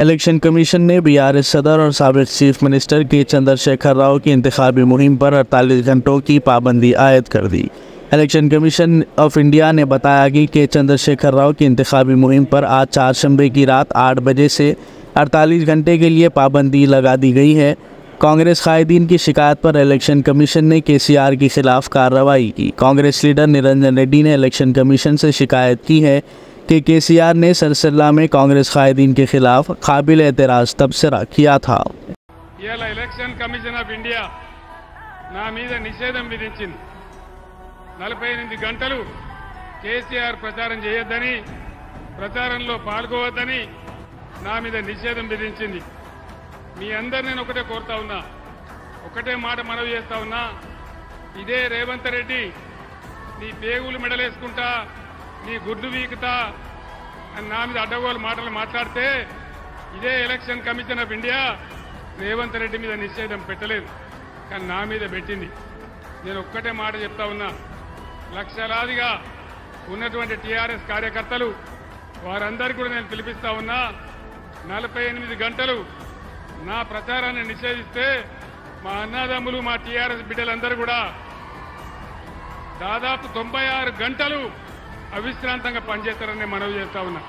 Election commission ने BRS सदर और सबक चीफ मिनिस्टर के चंद्रशेखर राव की इंतखाबी मुहिम पर 48 घंटों की पाबंदी आयद कर दी। इलेक्शन कमीशन ऑफ़ इंडिया ने बताया कि के चंद्रशेखर राव की इंतखाबी मुहिम पर आज चार चारशंबे की रात आठ बजे से 48 घंटे के लिए पाबंदी लगा दी गई है। कांग्रेस कायदीन की शिकायत पर इलेक्शन कमीशन ने केसीआर के खिलाफ कार्रवाई की। कांग्रेस लीडर निरंजन रेड्डी ने इलेक्शन कमीशन से शिकायत की है कि केसीआर ने सरसल्ला में कांग्रेस कायदीन के खिलाफ काबिल एतराज़ तबसरा किया था ఇవాళ ఎలక్షన్ కమిషన్ ఆఫ్ ఇండియా నా మీద నిషేధం విధించింది నలభై ఎనిమిది గంటలు కేసీఆర్ ప్రచారం చేయొద్దని ప్రచారంలో పాల్గొవద్దని నా మీద నిషేధం విధించింది మీ అందరు నేను ఒకటే కోరుతా ఉన్నా ఒకటే మాట మనవి చేస్తా ఉన్నా ఇదే రేవంత్ రెడ్డి నీ పేగులు మెడలేసుకుంటా నీ గుడ్డు వీకుతా అని నా మీద అడ్డగోలు మాటలు మాట్లాడితే ఇదే election commission of India Revanth Reddy మీద నిషేధం పెట్టలేదు. కానీ నా మీద పెట్టింది. నేను ఒక్కటే మాట చెప్తా ఉన్నా. లక్షలాదిగా ఉన్నటువంటి టీఆర్ఎస్ కార్యకర్తలు వారందరికీ కూడా నేను పిలిపిస్తా ఉన్నా నలభై ఎనిమిది గంటలు నా ప్రచారాన్ని నిషేధిస్తే మా అన్నదమ్ములు మా టీఆర్ఎస్ బిడ్డలందరూ కూడా దాదాపు తొంభై ఆరు గంటలు అవిశ్రాంతంగా పనిచేస్తారని మనవి చేస్తా ఉన్నా.